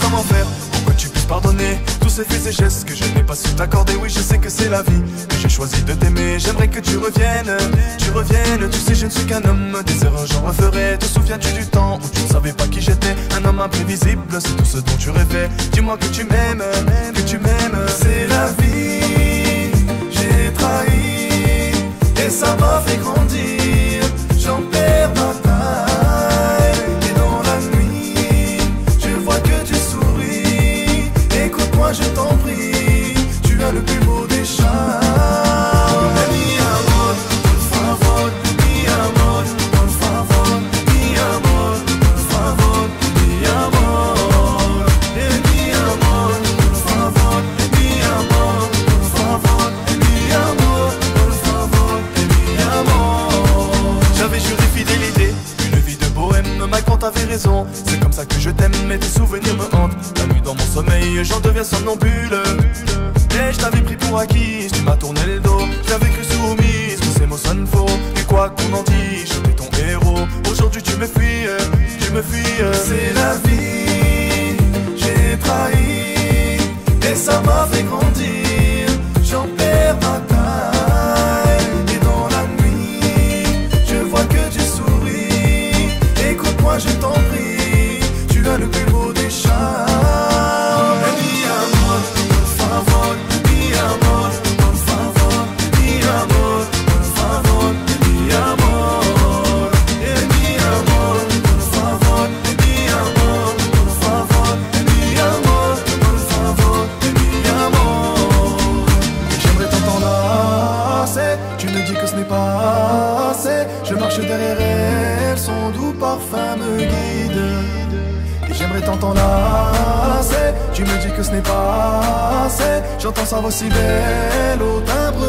comment faire Pour que tu puisses pardonner tous ces faits et gestes que je n'ai pas su t'accorder. Oui je sais que c'est la vie que j'ai choisi de t'aimer. J'aimerais que tu reviennes, tu reviennes. Tu sais je ne suis qu'un homme, des erreurs j'en referai Te souviens-tu du temps où tu ne savais pas qui j'étais? Un homme imprévisible, c'est tout ce dont tu rêvais. Dis-moi que tu m'aimes, que C'est comme ça que je t'aime, mais tes souvenirs me hantent. La nuit dans mon sommeil, j'en deviens somnambule. Et je t'avais pris pour acquis, tu m'as tourné le dos. J'avais cru soumise, que ces mots sonnent faux. Et quoi qu'on en dise, j'étais ton héros. Aujourd'hui tu me fuis, tu me fuis. C'est la vie, j'ai trahi, et ça m'a fait grandir. Je marche derrière elle, son doux parfum me guide. Et j'aimerais t'entendre assez, tu me dis que ce n'est pas assez. J'entends sa voix si belle au timbre.